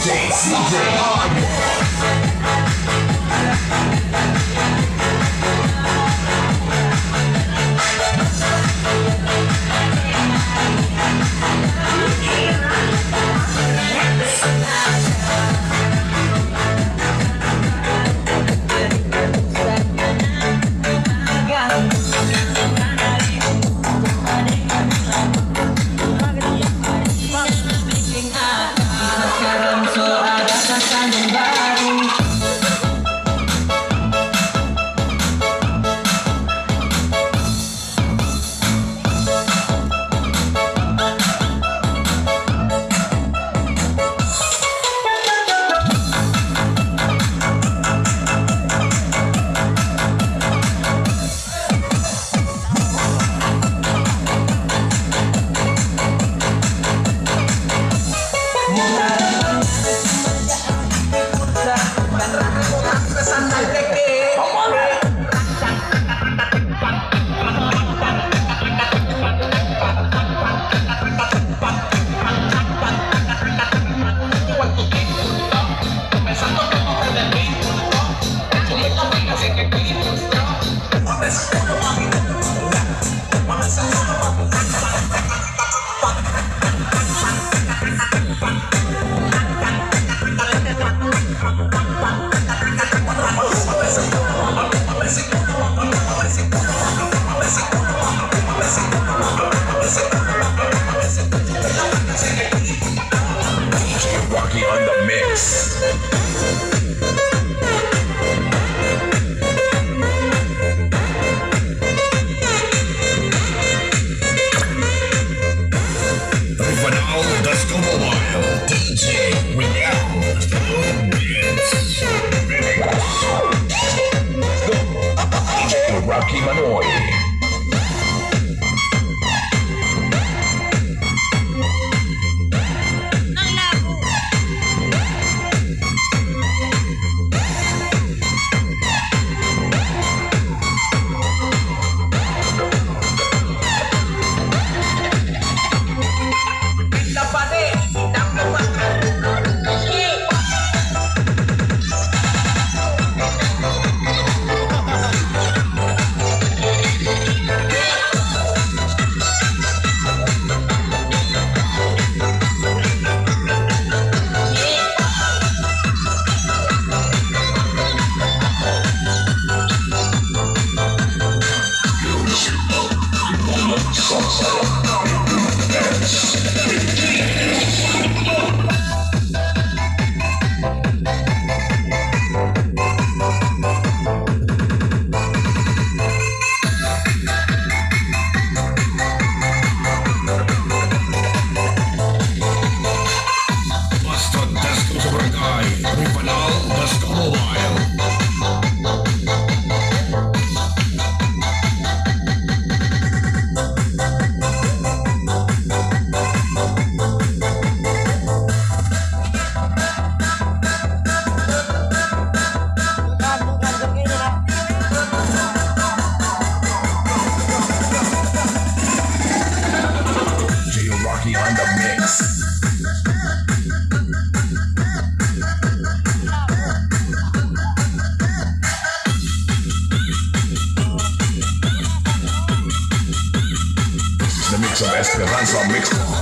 DJ, CJ, Música DJ zum ersten mixed.